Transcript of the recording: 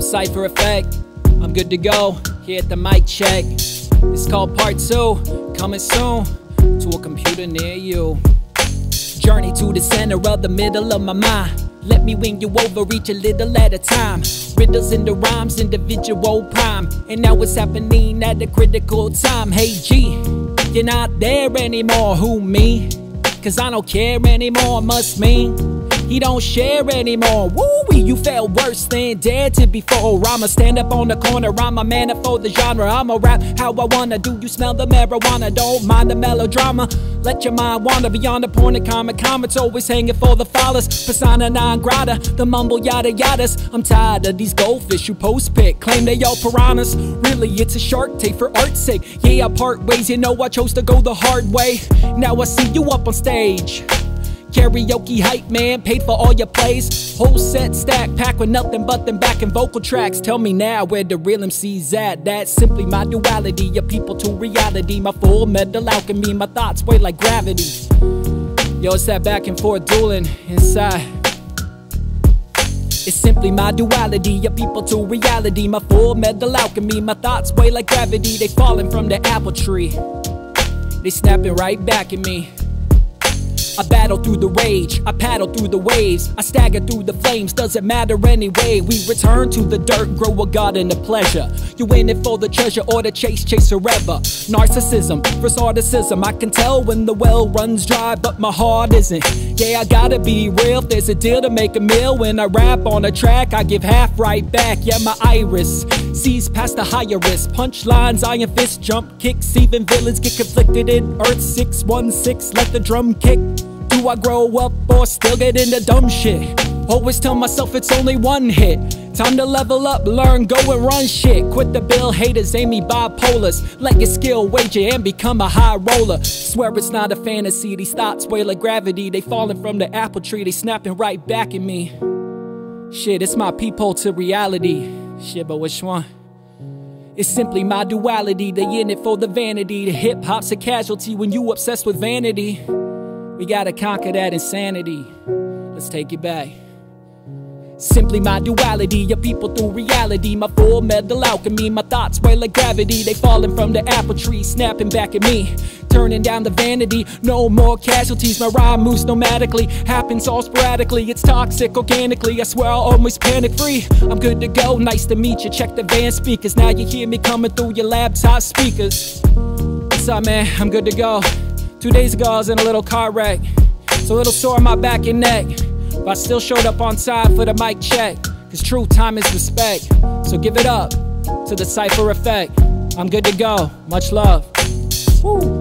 Up, Cypher Effect? I'm good to go. Here at the mic check. It's called Part 2. Coming soon to a computer near you. Journey to the center of the middle of my mind. Let me win you over each a little at a time. Riddles in the rhymes, individual prime. And now it's happening at a critical time. Hey G, you're not there anymore. Who me? Cause I don't care anymore. Must mean he don't share anymore. Woo you felt worse than dead to before. I'ma stand up on the corner, I'm a man for the genre. I'ma rap how I wanna. Do you smell the marijuana? Don't mind the melodrama. Let your mind wander beyond the point of comic comments. Always hanging for the followers. Persona non grata, the mumble yada yadas. I'm tired of these goldfish who post pick. Claim they all piranhas. Really, it's a shark take for art's sake. Yeah, I part ways, you know I chose to go the hard way. Now I see you up on stage. Karaoke hype man, paid for all your plays. Whole set stack, packed with nothing but them back and vocal tracks. Tell me now where the real MC's at. That's simply my duality, your people to reality. My full metal alchemy, my thoughts weigh like gravity. Yo, it's that back and forth dueling inside. It's simply my duality, your people to reality. My full metal alchemy, my thoughts weigh like gravity. They falling from the apple tree. They snapping right back at me. I battle through the rage, I paddle through the waves, I stagger through the flames, doesn't matter anyway. We return to the dirt, grow a garden of pleasure. You in it for the treasure or the chase, chase forever. Narcissism, articism. I can tell when the well runs dry, but my heart isn't. Yeah, I gotta be real. There's a deal to make a meal when I rap on a track, I give half right back. Yeah, my iris sees past the higher risk. Punchlines, iron fist, jump kicks. Even villains get conflicted in Earth 616. Let the drum kick. I grow up or still get into dumb shit? Always tell myself it's only one hit. Time to level up, learn, go and run shit. Quit the bill haters, aim Amy bipolars. Let your skill wager and become a high roller. Swear it's not a fantasy. These thoughts weigh like gravity. They falling from the apple tree, they snapping right back at me. Shit, it's my peephole to reality. Shit, but which one? It's simply my duality. They in it for the vanity. The hip hop's a casualty when you obsessed with vanity. We gotta conquer that insanity. Let's take it back. Simply my duality, your people through reality. My full metal alchemy, my thoughts weigh like gravity. They falling from the apple tree, snapping back at me. Turning down the vanity, no more casualties. My rhyme moves nomadically, happens all sporadically. It's toxic organically, I swear I'll always panic free. I'm good to go, nice to meet you. Check the van speakers, now you hear me coming through your laptop speakers. What's up, man? I'm good to go. Two days ago, I was in a little car wreck. It's a little sore on my back and neck. But I still showed up on time for the mic check. Cause true time is respect. So give it up to the Cypher Effect. I'm good to go. Much love. Woo.